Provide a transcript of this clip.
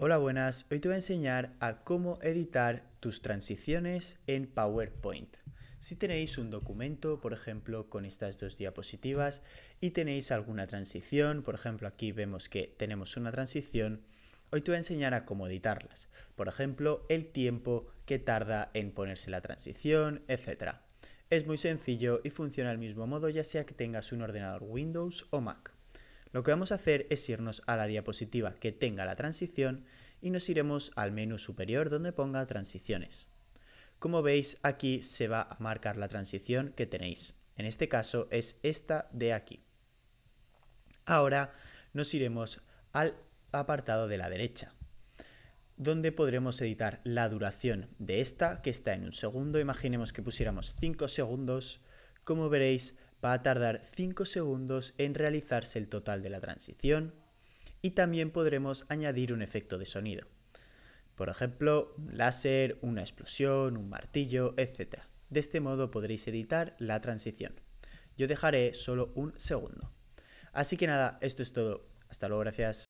Hola buenas, hoy te voy a enseñar a cómo editar tus transiciones en PowerPoint. Si tenéis un documento, por ejemplo, con estas dos diapositivas y tenéis alguna transición, por ejemplo aquí vemos que tenemos una transición, hoy te voy a enseñar a cómo editarlas. Por ejemplo, el tiempo que tarda en ponerse la transición, etc. Es muy sencillo y funciona del mismo modo ya sea que tengas un ordenador Windows o Mac. Lo que vamos a hacer es irnos a la diapositiva que tenga la transición y nos iremos al menú superior donde ponga transiciones. Como veis aquí se va a marcar la transición que tenéis. En este caso es esta de aquí. Ahora nos iremos al apartado de la derecha donde podremos editar la duración de esta que está en un segundo. Imaginemos que pusiéramos 5 segundos. Como veréis va a tardar 5 segundos en realizarse el total de la transición y también podremos añadir un efecto de sonido. Por ejemplo, un láser, una explosión, un martillo, etc. De este modo podréis editar la transición. Yo dejaré solo un segundo. Así que nada, esto es todo. Hasta luego, gracias.